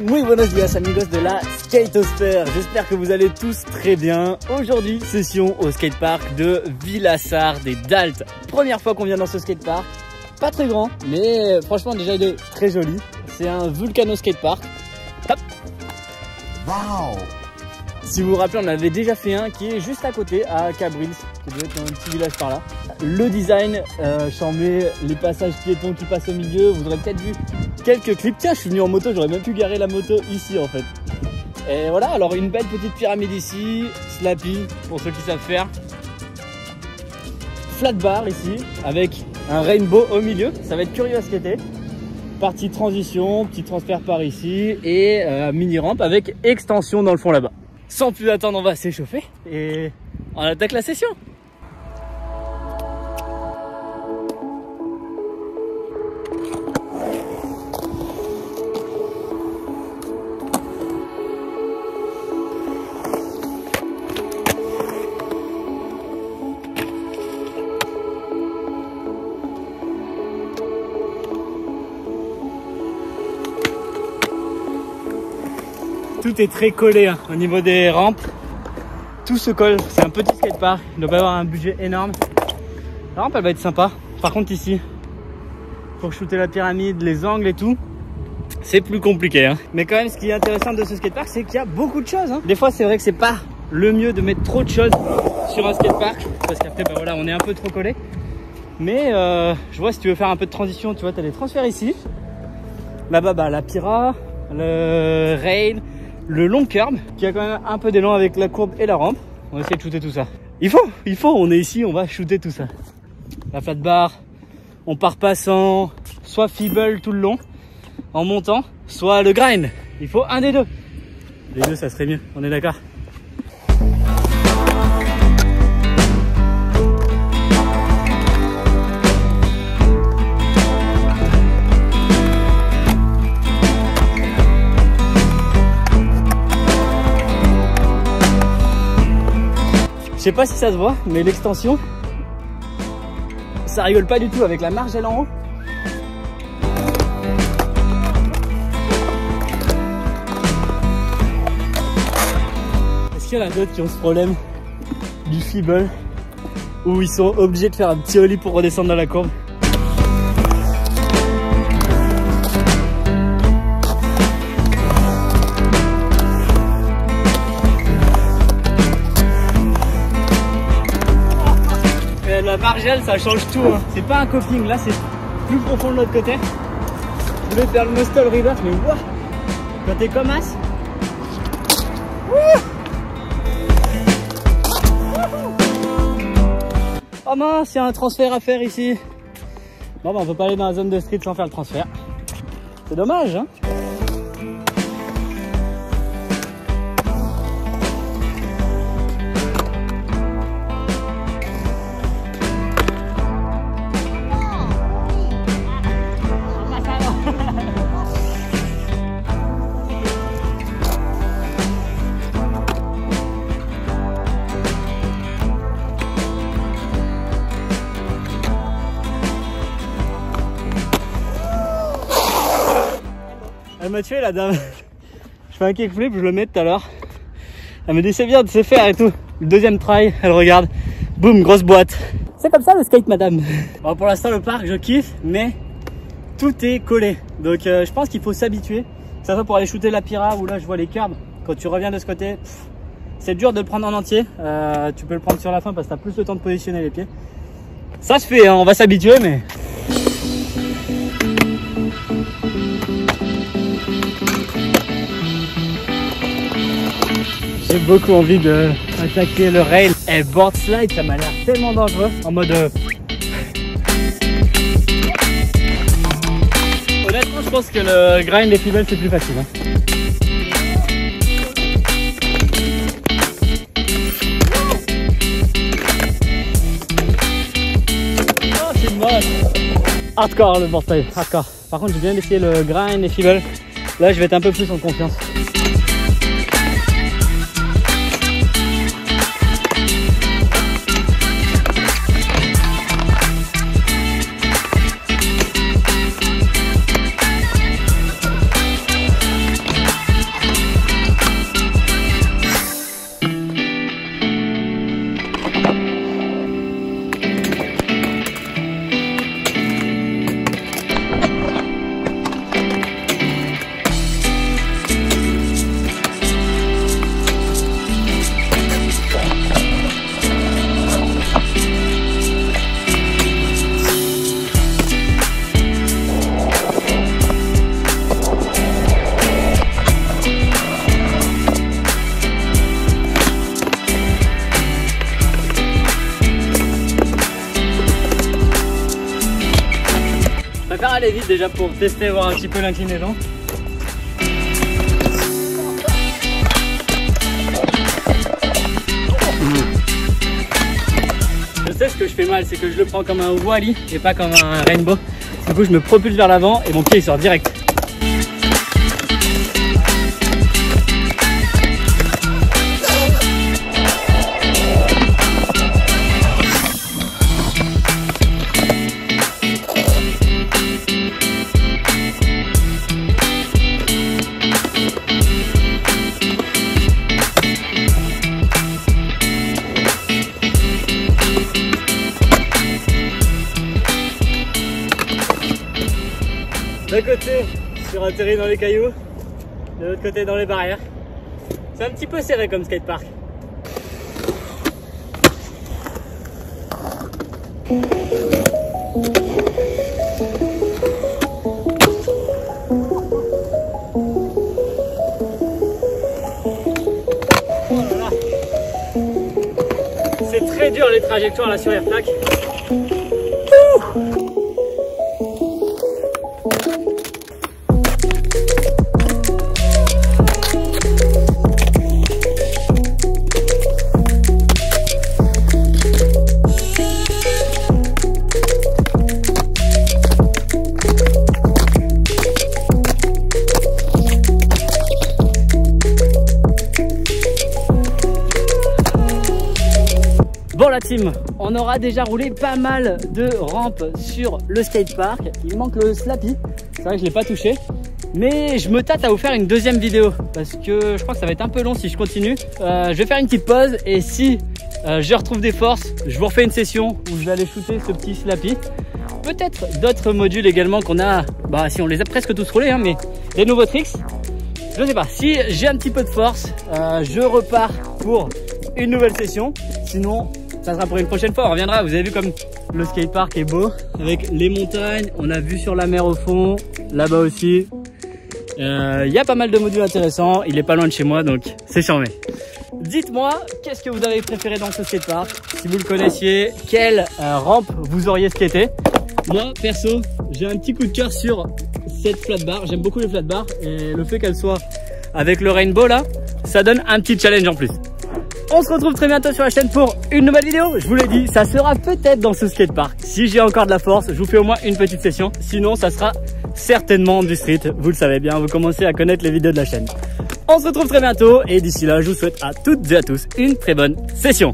muy buenos días amigos de la Skateosphère. J'espère que vous allez tous très bien. Aujourd'hui, session au skatepark de Villassar des Daltes. Première fois qu'on vient dans ce skatepark. Pas très grand, mais franchement déjà il est très joli. C'est un Vulcano skatepark. Hop. Wow Si vous vous rappelez, on avait déjà fait un qui est juste à côté, à Cabrils, qui doit être dans un petit village par là. Le design, euh, mets les passages piétons qui passent au milieu. Vous aurez peut-être vu quelques clips. Tiens, je suis venu en moto, j'aurais même pu garer la moto ici en fait. Et voilà, alors une belle petite pyramide ici, slappy pour ceux qui savent faire. Flat bar ici, avec un rainbow au milieu. Ça va être curieux à skater. Partie transition, petit transfert par ici et euh, mini rampe avec extension dans le fond là-bas. Sans plus attendre, on va s'échauffer et on attaque la session. Tout est très collé hein, au niveau des rampes. Tout se colle. C'est un petit skatepark. Il doit pas avoir un budget énorme. La rampe, elle va être sympa. Par contre, ici, pour shooter la pyramide, les angles et tout, c'est plus compliqué. Hein. Mais quand même, ce qui est intéressant de ce skatepark, c'est qu'il y a beaucoup de choses. Hein. Des fois, c'est vrai que c'est pas le mieux de mettre trop de choses sur un skatepark parce qu'après, bah voilà, on est un peu trop collé. Mais euh, je vois si tu veux faire un peu de transition, tu vois, tu as des transferts ici. Là-bas, bah, la pyra, le rail, le long curb qui a quand même un peu d'élan avec la courbe et la rampe. On va essayer de shooter tout ça. Il faut, il faut, on est ici, on va shooter tout ça. La flat bar, on part pas sans soit feeble tout le long en montant, soit le grind. Il faut un des deux. Les deux, ça serait mieux, on est d'accord? Je sais pas si ça se voit, mais l'extension, ça rigole pas du tout avec la marge elle en haut. Est-ce qu'il y en a d'autres qui ont ce problème du feeble où ils sont obligés de faire un petit ollie pour redescendre dans la courbe? Ça change tout. Hein. C'est pas un coping, là c'est plus profond de l'autre côté. Je voulais faire le muscle reverse, mais waouh Quand t'es comme as. Oh mince, il y a un transfert à faire ici. Bon bah on peut pas aller dans la zone de street sans faire le transfert. C'est dommage hein M'a tué la dame. Je fais un kickflip, je le mets tout à l'heure. Elle me dit c'est bien de se faire et tout. Le deuxième try, elle regarde. Boum, grosse boîte. C'est comme ça le skate madame. Bon, pour l'instant le parc je kiffe, mais tout est collé. Donc euh, je pense qu'il faut s'habituer. Ça va pour aller shooter la pyra où là je vois les curbs. Quand tu reviens de ce côté, c'est dur de le prendre en entier. Euh, tu peux le prendre sur la fin parce que tu as plus le temps de positionner les pieds. Ça se fait, hein, on va s'habituer mais J'ai beaucoup envie de attaquer le rail. Et board slide, ça m'a l'air tellement dangereux. En mode... Euh, Honnêtement, je pense que le grind des femelles, c'est plus facile. Hein. Oh, c'est. Hardcore le board slide, hardcore. Par contre, j'ai bien essayé le grind et femelles. Là, je vais être un peu plus en confiance. Aller vite déjà pour tester, voir un petit peu l'inclinaison. Je sais ce que je fais mal, c'est que je le prends comme un wally et pas comme un rainbow. Du coup, je me propulse vers l'avant et mon pied il sort direct. D'un côté, sur un terrain dans les cailloux, de l'autre côté dans les barrières. C'est un petit peu serré comme skatepark. C'est très dur les trajectoires là sur Airflac. Bon on aura déjà roulé pas mal de rampes sur le skatepark. Il manque le slappy, c'est vrai que je l'ai pas touché. Mais je me tâte à vous faire une deuxième vidéo parce que je crois que ça va être un peu long si je continue. Euh, je vais faire une petite pause et si euh, je retrouve des forces, je vous refais une session où je vais aller shooter ce petit slappy. Peut-être d'autres modules également qu'on a, bah si on les a presque tous roulés, hein, mais des nouveaux tricks. Je sais pas, si j'ai un petit peu de force, euh, je repars pour une nouvelle session. Sinon, ça sera pour une prochaine fois, on reviendra. Vous avez vu comme le skatepark est beau, avec les montagnes, on a vu sur la mer au fond, là-bas aussi. Euh, Il y a pas mal de modules intéressants, il est pas loin de chez moi, donc c'est charmé. Dites-moi, qu'est-ce que vous avez préféré dans ce skatepark Si vous le connaissiez, quelle euh, rampe vous auriez skaté Moi, perso, j'ai un petit coup de cœur sur cette flat bar. J'aime beaucoup les flat bars et le fait qu'elle soit avec le rainbow là, ça donne un petit challenge en plus. On se retrouve très bientôt sur la chaîne pour une nouvelle vidéo. Je vous l'ai dit, ça sera peut-être dans ce skatepark. Si j'ai encore de la force, je vous fais au moins une petite session. Sinon, ça sera certainement du street. Vous le savez bien, vous commencez à connaître les vidéos de la chaîne. On se retrouve très bientôt et d'ici là, je vous souhaite à toutes et à tous une très bonne session.